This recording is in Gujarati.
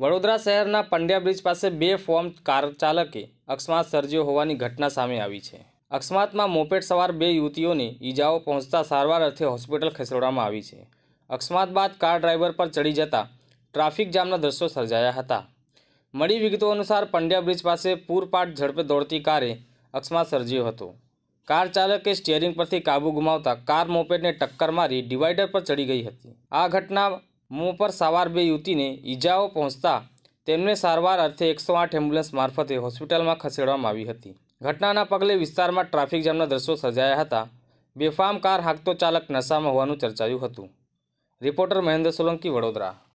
વડોદરા શહેરના પંડ્યા બ્રિજ પાસે બે ફોર્મ કાર ચાલકે અકસ્માત સર્જ્યો હોવાની ઘટના સામે આવી છે. અકસ્માતમાં મોપેડ સવાર બે યુવતીઓને ઈજાઓ પહોંચતા સારવાર અર્થે હોસ્પિટલ ખસેડવામાં આવી છે. અકસ્માત બાદ કાર ડ્રાઈવર પર ચડી જતા ટ્રાફિક જામના દ્રશ્યો સર્જાયા હતા. મળી વિગતો અનુસાર પંડ્યા બ્રિજ પાસે પૂરપાટ ઝડપે દોડતી કારે અકસ્માત સર્જ્યો હતો. કાર ચાલકે સ્ટિયરિંગ પરથી કાબુ ગુમાવતા કાર મોપેડને ટક્કર મારી ડિવાઈડર પર ચડી ગઈ હતી. આ ઘટના મોં પર સવાર બે યુવતીને ઈજાઓ પહોંચતા તેમને સારવાર અર્થે એકસો આઠ એમ્બ્યુલન્સ મારફતે હોસ્પિટલમાં ખસેડવામાં આવી હતી. ઘટનાના પગલે વિસ્તારમાં ટ્રાફિક જામના દ્રશ્યો સર્જાયા હતા. બેફામ કાર, હાંકતો ચાલક નશામાં હોવાનું ચર્ચાયું હતું. રિપોર્ટર મહેન્દ્ર સોલંકી, વડોદરા.